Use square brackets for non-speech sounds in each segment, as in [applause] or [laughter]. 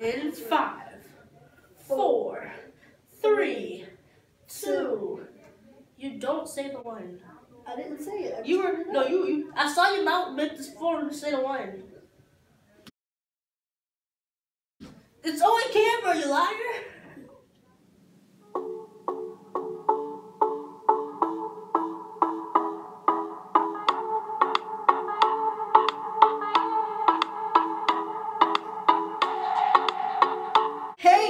In five, four, three, two. You don't say the one. I didn't say it. You were no you. you I saw your mouth make this form to say the one. It's on camera, you liar.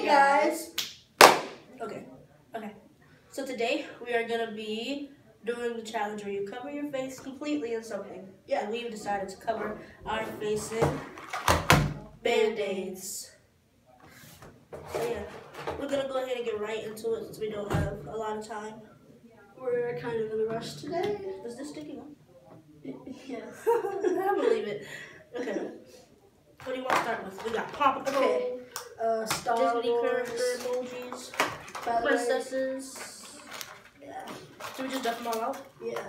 Guys. Okay, okay. So today we are gonna be doing the challenge where you cover your face completely in something. Yeah, we've decided to cover our face in band-aids. So yeah, we're gonna go ahead and get right into it since we don't have a lot of time. We're kind of in a rush today. Is this sticking on? [laughs] Yes. [laughs] I believe it. Okay. What do you want to start with? We got Patrol, Okay. Uh, Star Disney Wars. character emojis, princesses. Yeah. Should we just dump them all out? Yeah.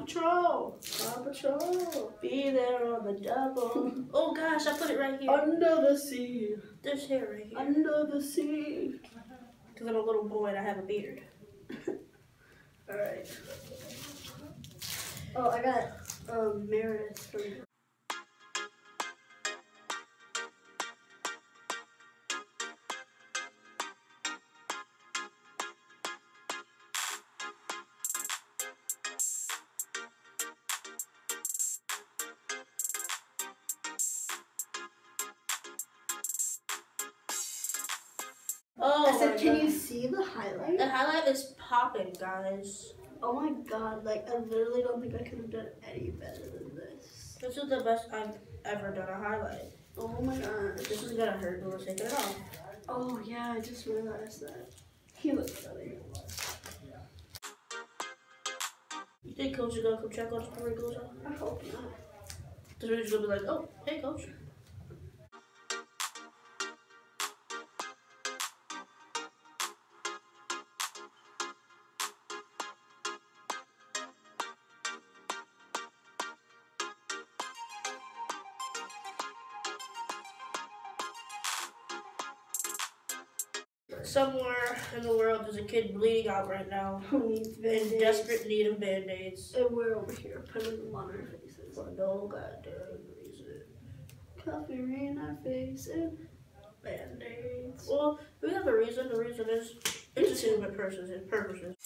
Patrol. Paw Patrol. Be there on the double. oh gosh, I put it right here. Under the sea. There's hair right here. Under the sea. Because I'm a little boy and I have a beard. Alright. Oh, I got um Merida from Oh, I said, can God. you see the highlight? The highlight is popping, guys. Oh my god, like I literally don't think I could have done any better than this. This is the best I've ever done a highlight. Oh my god. This is gonna hurt when we're taking it off. Oh yeah, I just realized that. He looks better. You think coach is gonna come check on us before he goes off? I hope not. Because we're just gonna be like, oh, hey coach. Somewhere in the world, there's a kid bleeding out right now Who needs in band-aids? desperate need of band-aids. And we're over here putting them on our faces. For oh, no goddamn reason. Coffee in our face and band-aids. Well, we have a reason. The reason is it's entertainment purposes. purposes.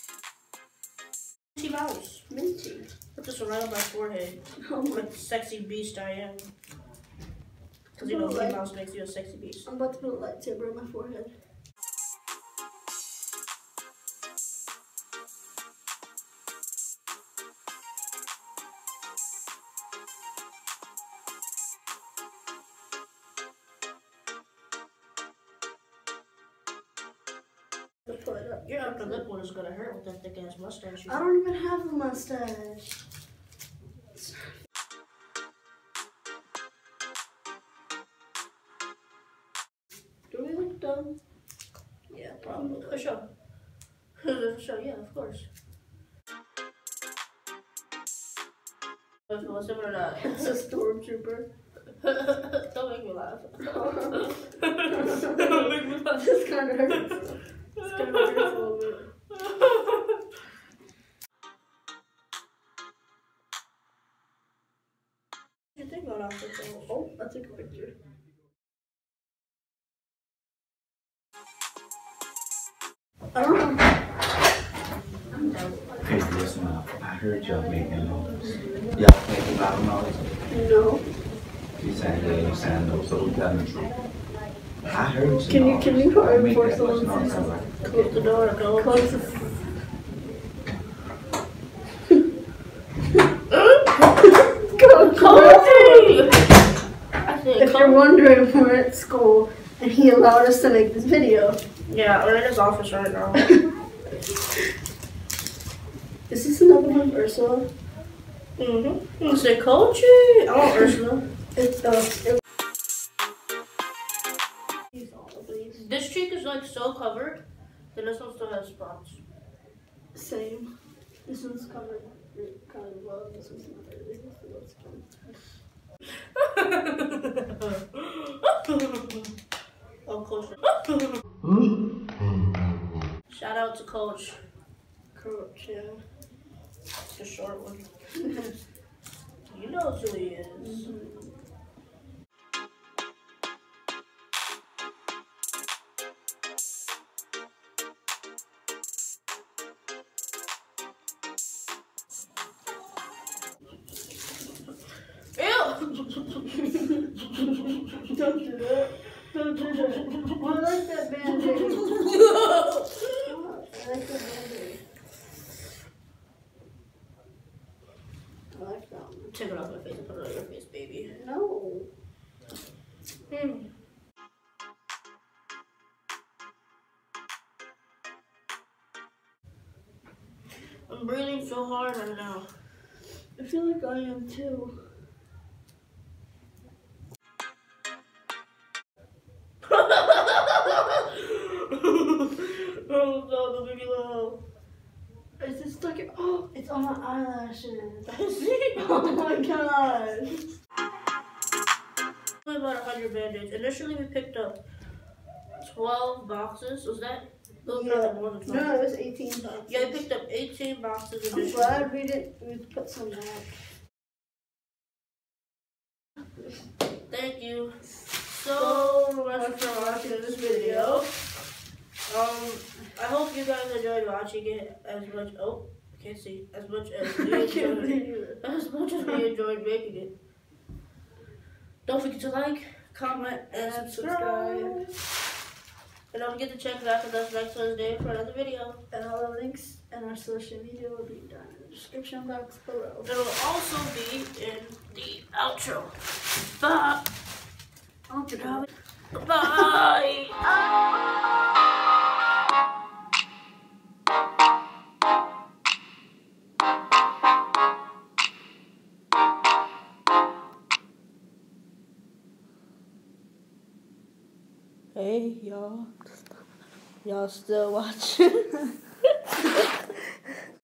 Minnie Mouse. Minty. Put this around my forehead. Oh my Like sexy beast I am. Because you know Minnie Mouse makes you a sexy beast. I'm about to put a lightsaber on my forehead. I'll Put up. Your upper lip one is gonna hurt with that thick ass mustache. I don't even have a mustache. Do we look dumb? Yeah, mm, probably. For sure. [laughs] For sure, yeah, of course. If it was to It's a stormtrooper. [laughs] Don't make me laugh. [laughs] Don't make me laugh. This kind of hurts. Of hurts a little bit. You think about off the phone? Oh, I took a picture. I don't know. Listen up. I heard y'all making noise. Y'all making loud noise? No. You saying yeah, you saying no, so we got in trouble. I heard some Can you- can you enforce the noise, license? I'm like, Close the door, go. Close the Go, Cody! I If you're wondering, we're at school and he allowed us to make this video. Yeah, we're in his office right now. [laughs] Is this another one of Ursula? mm-hmm. It's a coachy. I want Ursula. [laughs] It's uh. It, These all of these. This cheek is like so covered, then this one still has spots. Same. This one's covered kind of well. This one's not really. So let's oh, coach. Shout out to Coach, Coach, yeah. the short one. [laughs] You know who he is. Mhm. Ew! Like that. Take it off my face and put it on your face, baby. No. Hmm. I'm breathing so hard right now. I feel like I am too. [laughs] oh god, the baby low. Is it stuck in? Oh, it's on my eyelashes. [laughs] oh my god. Only about 100 band-aids. Initially, we picked up 12 boxes. Was that? No, no, more than 12. No, it was 18 boxes. Yeah, we picked up 18 boxes I'm glad we didn't we put some back. Thank you so much for watching this video. Um, I hope you guys enjoyed watching it as much. Oh, I can't see as much as [laughs] we enjoyed, it. as much as we enjoyed making it. Don't forget to like, comment, and And subscribe. And don't forget to check back with us next Wednesday for another video. And all the links and our social media will be down in the description box below. It'll also be in the outro. Bye. Okay. Bye. [laughs] Hey y'all, y'all still watching? [laughs]